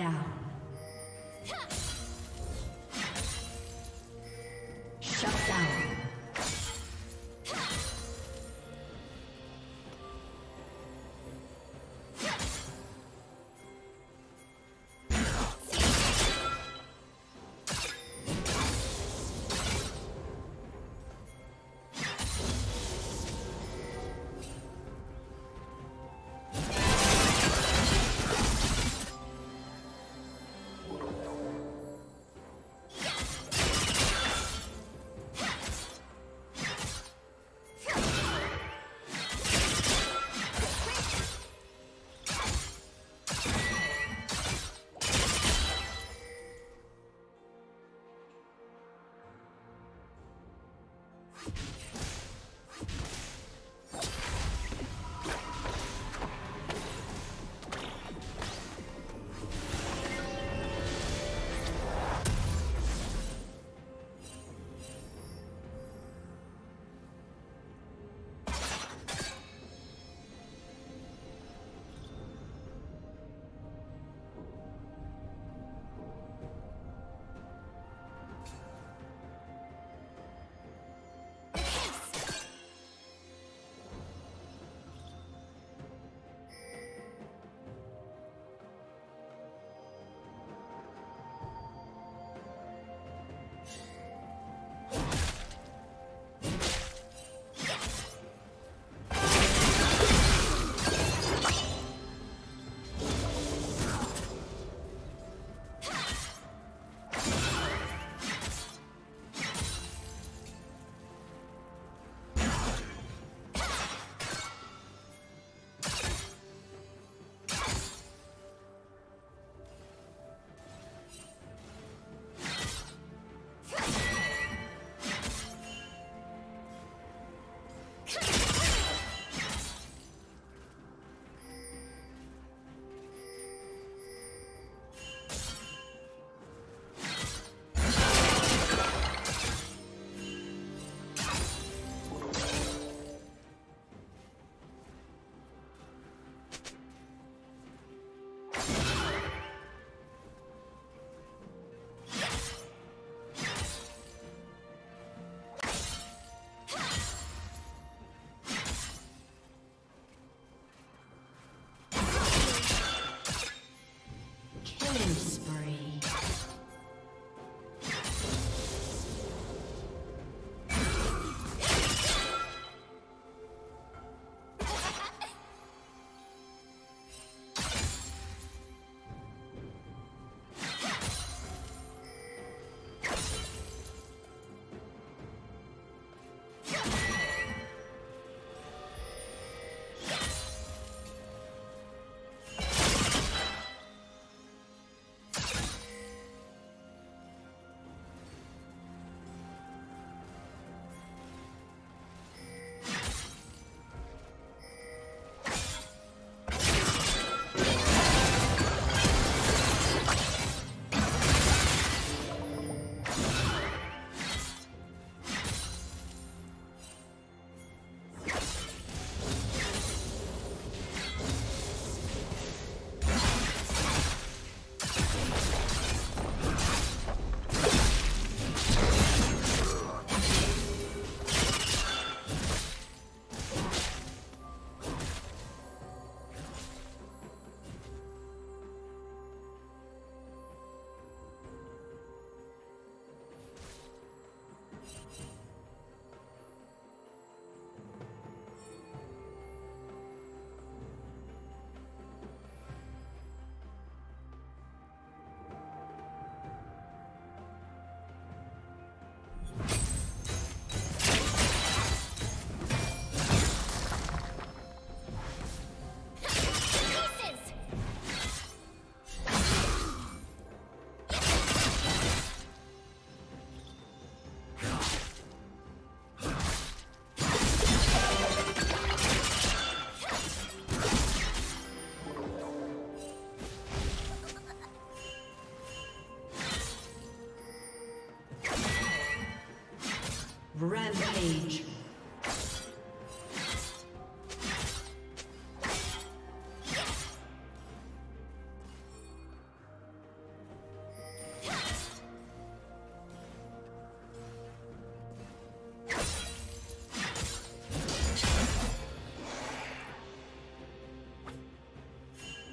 down.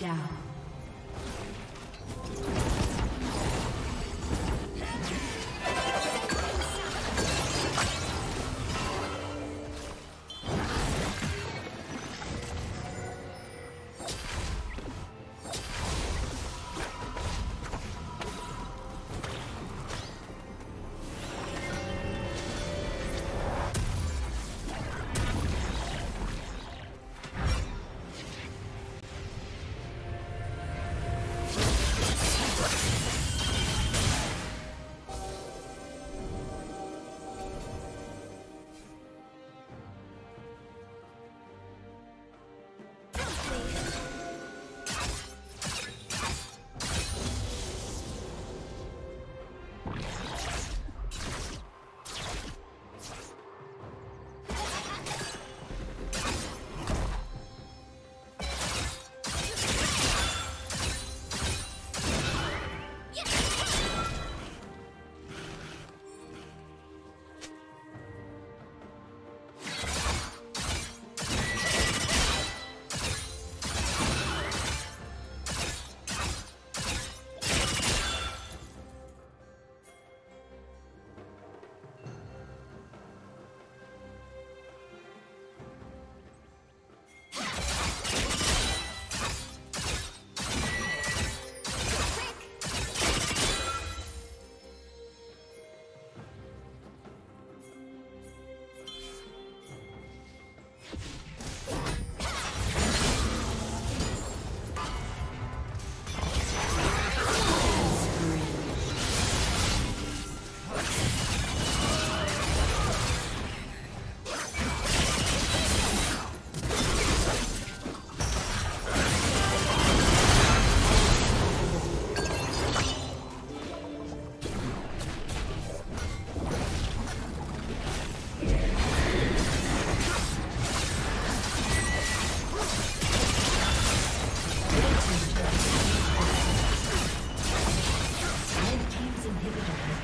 Down.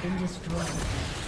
Been destroyed.